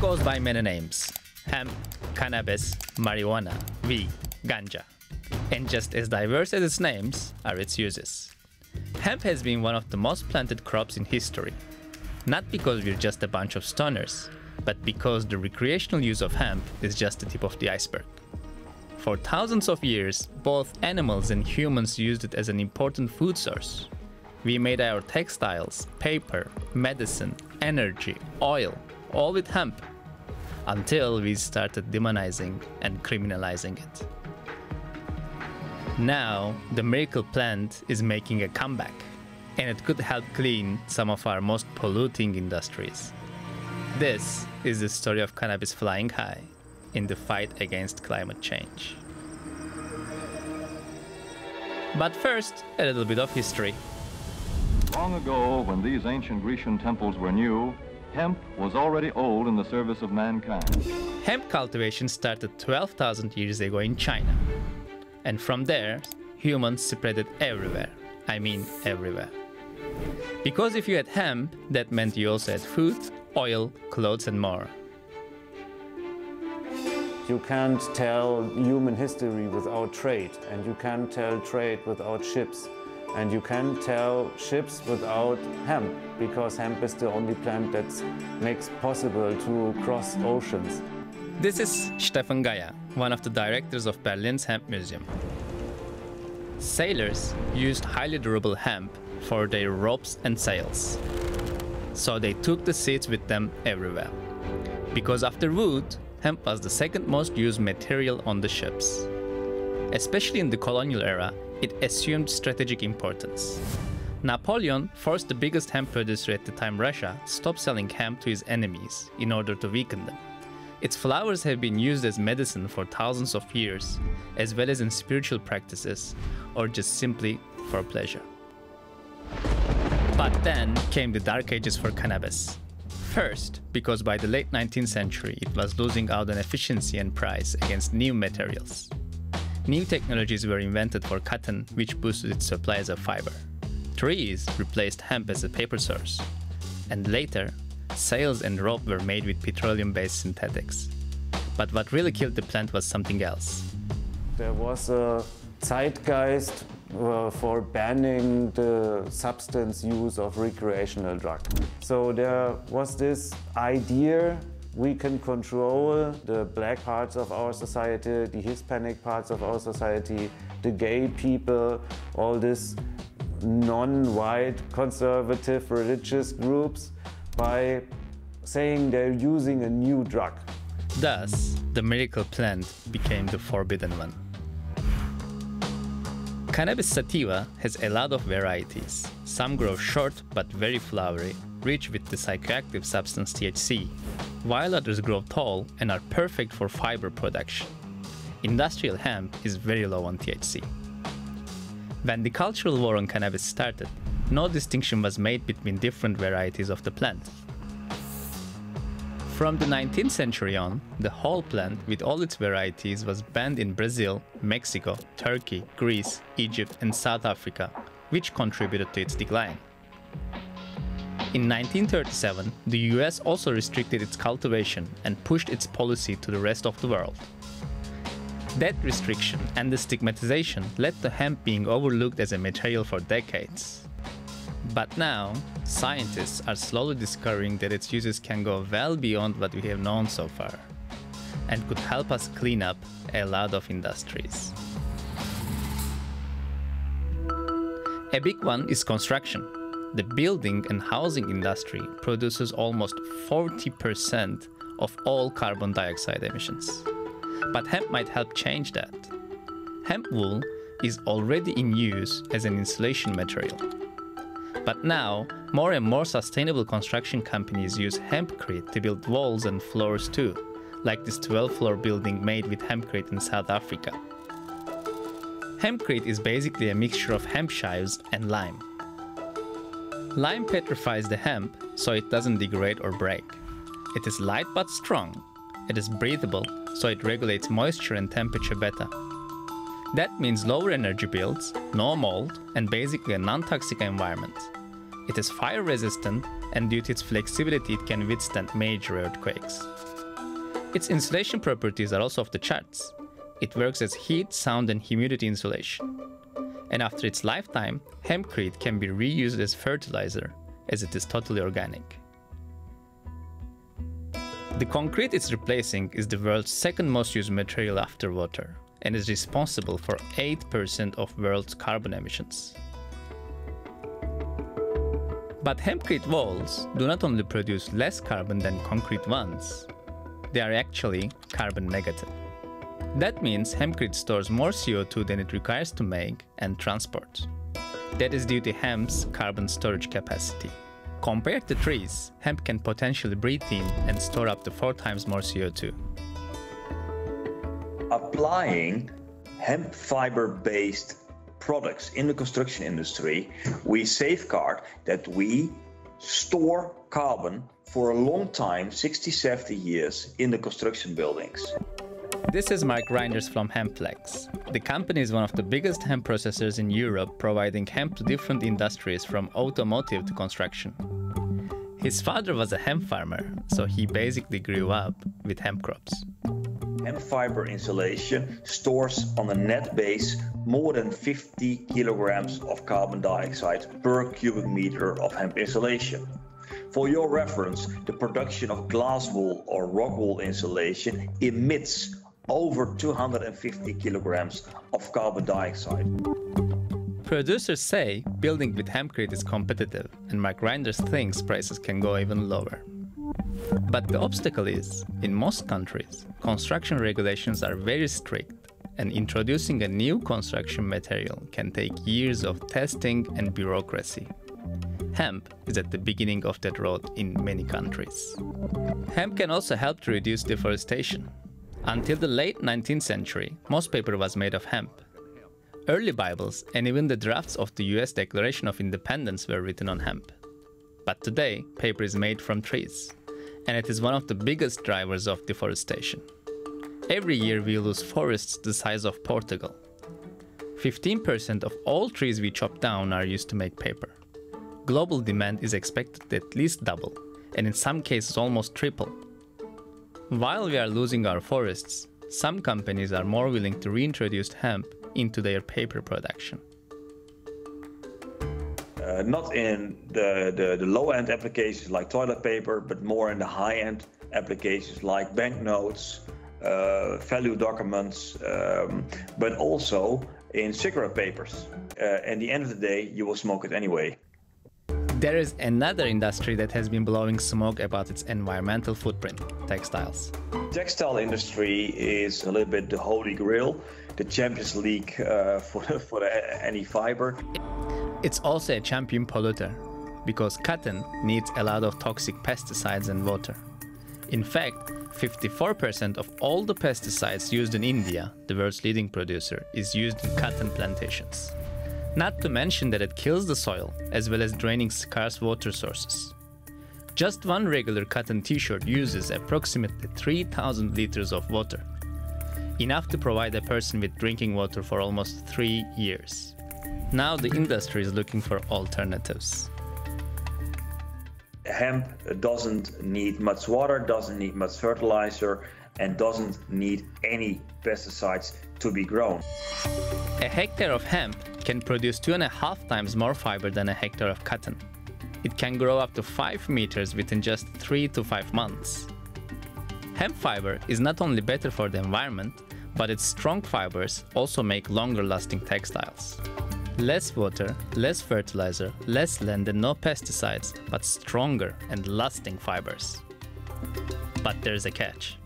goes by many names hemp, cannabis, marijuana, weed, ganja. And just as diverse as its names are its uses. Hemp has been one of the most planted crops in history. Not because we're just a bunch of stoners, but because the recreational use of hemp is just the tip of the iceberg. For thousands of years, both animals and humans used it as an important food source. We made our textiles, paper, medicine, energy, oil, all with hemp, until we started demonizing and criminalizing it. Now, the miracle plant is making a comeback, and it could help clean some of our most polluting industries. This is the story of cannabis flying high in the fight against climate change. But first, a little bit of history. Long ago, when these ancient Grecian temples were new, hemp was already old in the service of mankind. Hemp cultivation started 12,000 years ago in China. And from there, humans spread it everywhere. I mean, everywhere. Because if you had hemp, that meant you also had food, oil, clothes, and more. You can't tell human history without trade, and you can't tell trade without ships. And you can't tell ships without hemp, because hemp is the only plant that makes possible to cross oceans. This is Stefan Gaya, one of the directors of Berlin's Hemp Museum. Sailors used highly durable hemp for their ropes and sails. So they took the seeds with them everywhere. Because after wood, hemp was the second most used material on the ships. Especially in the colonial era, it assumed strategic importance. Napoleon forced the biggest hemp producer at the time, Russia, stop selling hemp to his enemies in order to weaken them. Its flowers have been used as medicine for thousands of years, as well as in spiritual practices, or just simply for pleasure. But then came the dark ages for cannabis. First, because by the late 19th century it was losing out on efficiency and price against new materials. New technologies were invented for cotton, which boosted its supplies of fiber. Trees replaced hemp as a paper source. And later, sails and rope were made with petroleum based synthetics. But what really killed the plant was something else. There was a zeitgeist uh, for banning the substance use of recreational drug. So there was this idea we can control the black parts of our society, the Hispanic parts of our society, the gay people, all these non-white conservative religious groups by saying they're using a new drug. Thus, the miracle plant became the forbidden one. Cannabis sativa has a lot of varieties. Some grow short but very flowery, rich with the psychoactive substance THC, while others grow tall and are perfect for fiber production. Industrial hemp is very low on THC. When the cultural war on cannabis started, no distinction was made between different varieties of the plant. From the 19th century on, the whole plant with all its varieties was banned in Brazil, Mexico, Turkey, Greece, Egypt and South Africa, which contributed to its decline. In 1937, the US also restricted its cultivation and pushed its policy to the rest of the world. That restriction and the stigmatization led to hemp being overlooked as a material for decades. But now, scientists are slowly discovering that its uses can go well beyond what we have known so far and could help us clean up a lot of industries. A big one is construction. The building and housing industry produces almost 40% of all carbon dioxide emissions. But hemp might help change that. Hemp wool is already in use as an insulation material. But now, more and more sustainable construction companies use hempcrete to build walls and floors too, like this 12 floor building made with hempcrete in South Africa. Hempcrete is basically a mixture of hemp shives and lime. Lime petrifies the hemp so it doesn't degrade or break. It is light but strong. It is breathable so it regulates moisture and temperature better. That means lower energy bills, no mold, and basically a non toxic environment. It is fire resistant and due to its flexibility it can withstand major earthquakes. Its insulation properties are also off the charts. It works as heat, sound and humidity insulation. And after its lifetime, hempcrete can be reused as fertilizer as it is totally organic. The concrete it's replacing is the world's second most used material after water and is responsible for 8% of world's carbon emissions. But hempcrete walls do not only produce less carbon than concrete ones, they are actually carbon negative. That means hempcrete stores more CO2 than it requires to make and transport. That is due to hemp's carbon storage capacity. Compared to trees, hemp can potentially breathe in and store up to four times more CO2. Applying hemp fiber based products in the construction industry, we safeguard that we store carbon for a long time 60, 70 years in the construction buildings. This is Mark Reinders from HempFlax. The company is one of the biggest hemp processors in Europe, providing hemp to different industries from automotive to construction. His father was a hemp farmer, so he basically grew up with hemp crops. Hemp fiber insulation stores on a net base more than 50 kilograms of carbon dioxide per cubic meter of hemp insulation. For your reference, the production of glass wool or rock wool insulation emits over 250 kilograms of carbon dioxide. Producers say building with hempcrete is competitive, and Mark Reinders thinks prices can go even lower. But the obstacle is, in most countries, construction regulations are very strict, and introducing a new construction material can take years of testing and bureaucracy. Hemp is at the beginning of that road in many countries. Hemp can also help to reduce deforestation. Until the late 19th century, most paper was made of hemp. Early Bibles and even the drafts of the US Declaration of Independence were written on hemp. But today, paper is made from trees, and it is one of the biggest drivers of deforestation. Every year we lose forests the size of Portugal. 15% of all trees we chop down are used to make paper. Global demand is expected to at least double, and in some cases almost triple. While we are losing our forests, some companies are more willing to reintroduce hemp into their paper production. Uh, not in the, the, the low end applications like toilet paper, but more in the high end applications like banknotes, uh, value documents, um, but also in cigarette papers. Uh, at the end of the day, you will smoke it anyway. There is another industry that has been blowing smoke about its environmental footprint textiles. Textile industry is a little bit the holy grail, the Champions League uh, for, for any fiber. It's also a champion polluter because cotton needs a lot of toxic pesticides and water. In fact, 54% of all the pesticides used in India, the world's leading producer, is used in cotton plantations. Not to mention that it kills the soil, as well as draining scarce water sources. Just one regular cotton t-shirt uses approximately 3000 liters of water, enough to provide a person with drinking water for almost three years. Now the industry is looking for alternatives. Hemp doesn't need much water, doesn't need much fertilizer, and doesn't need any pesticides to be grown. A hectare of hemp can produce two and a half times more fiber than a hectare of cotton. It can grow up to 5 meters within just 3 to 5 months. Hemp fiber is not only better for the environment, but its strong fibers also make longer lasting textiles. Less water, less fertilizer, less land and no pesticides, but stronger and lasting fibers. But there's a catch.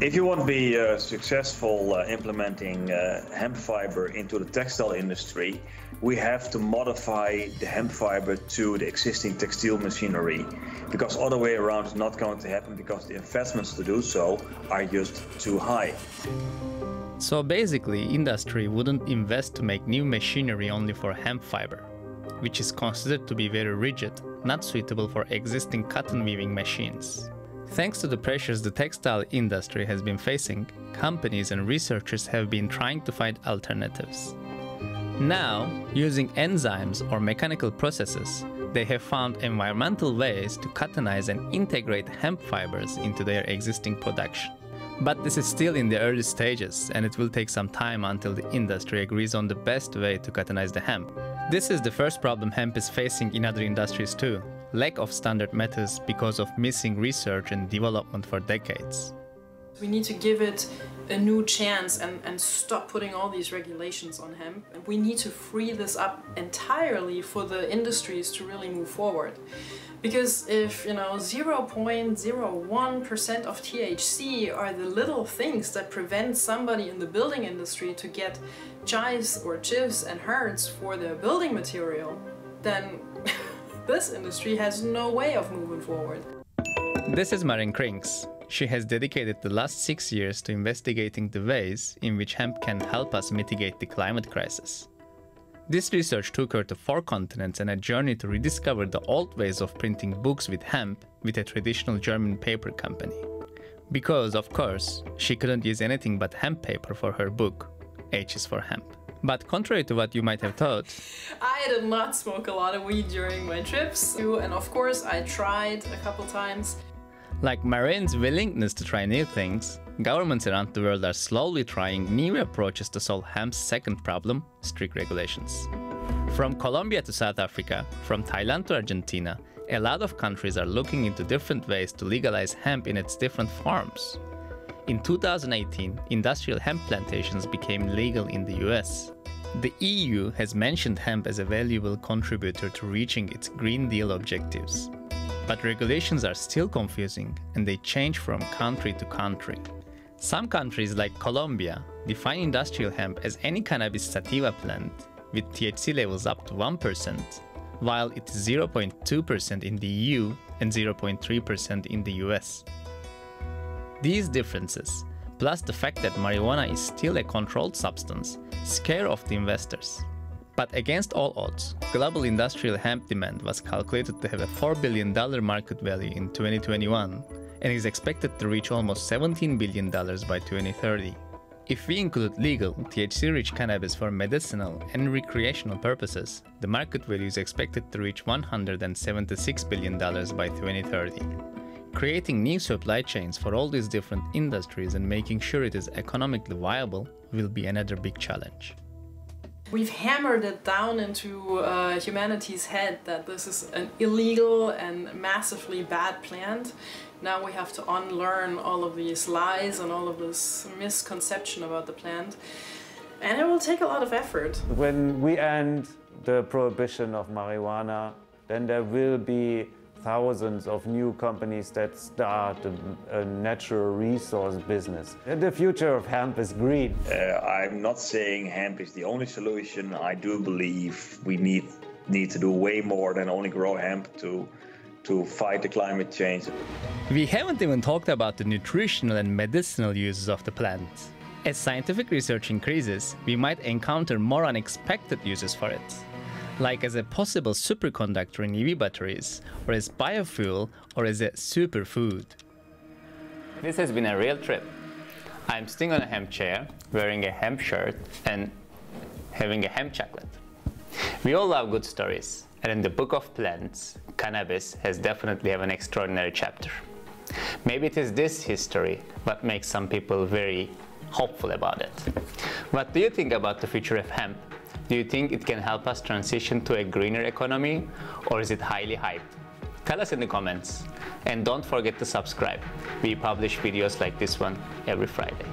If you want to be uh, successful uh, implementing uh, hemp fiber into the textile industry, we have to modify the hemp fiber to the existing textile machinery because other way around is not going to happen because the investments to do so are just too high. So basically, industry wouldn't invest to make new machinery only for hemp fiber, which is considered to be very rigid, not suitable for existing cotton weaving machines. Thanks to the pressures the textile industry has been facing, companies and researchers have been trying to find alternatives. Now, using enzymes or mechanical processes, they have found environmental ways to cottonize and integrate hemp fibers into their existing production. But this is still in the early stages and it will take some time until the industry agrees on the best way to cottonize the hemp. This is the first problem hemp is facing in other industries too, lack of standard methods because of missing research and development for decades. We need to give it a new chance and, and stop putting all these regulations on hemp. We need to free this up entirely for the industries to really move forward. Because if, you know, 0.01% of THC are the little things that prevent somebody in the building industry to get shives or shives and hurds for their building material, then this industry has no way of moving forward. This is Maren Krings. She has dedicated the last six years to investigating the ways in which hemp can help us mitigate the climate crisis. This research took her to four continents and a journey to rediscover the old ways of printing books with hemp with a traditional German paper company. Because, of course, she couldn't use anything but hemp paper for her book, H is for hemp. But contrary to what you might have thought, I did not smoke a lot of weed during my trips, and of course I tried a couple times. Like Maren's willingness to try new things, governments around the world are slowly trying new approaches to solve hemp's second problem, strict regulations. From Colombia to South Africa, from Thailand to Argentina, a lot of countries are looking into different ways to legalize hemp in its different forms. In 2018, industrial hemp plantations became legal in the US. The EU has mentioned hemp as a valuable contributor to reaching its Green Deal objectives. But regulations are still confusing and they change from country to country. Some countries like Colombia define industrial hemp as any cannabis sativa plant with THC levels up to 1%, while it is 0.2% in the EU and 0.3% in the US. These differences, plus the fact that marijuana is still a controlled substance, scare off the investors. But against all odds, global industrial hemp demand was calculated to have a $4 billion market value in 2021 and is expected to reach almost $17 billion by 2030. If we include legal, THC-rich cannabis for medicinal and recreational purposes, the market value is expected to reach $176 billion by 2030. Creating new supply chains for all these different industries and making sure it is economically viable will be another big challenge. We've hammered it down into uh, humanity's head that this is an illegal and massively bad plant. Now we have to unlearn all of these lies and all of this misconception about the plant. And it will take a lot of effort. When we end the prohibition of marijuana, then there will be thousands of new companies that start a, a, natural resource business. And the future of hemp is green. Uh, I'm not saying hemp is the only solution. I do believe we need need to do way more than only grow hemp to to fight the climate change. We haven't even talked about the nutritional and medicinal uses of the plant. As scientific research increases, we might encounter more unexpected uses for it like as a possible superconductor in EV batteries, or as biofuel, or as a superfood. This has been a real trip. I'm sitting on a hemp chair, wearing a hemp shirt, and having a hemp chocolate. We all love good stories, and in the book of plants, cannabis has definitely have an extraordinary chapter. Maybe it is this history what makes some people very hopeful about it. What do you think about the future of hemp do you think it can help us transition to a greener economy or is it highly hyped? Tell us in the comments. And don't forget to subscribe. We publish videos like this one every Friday.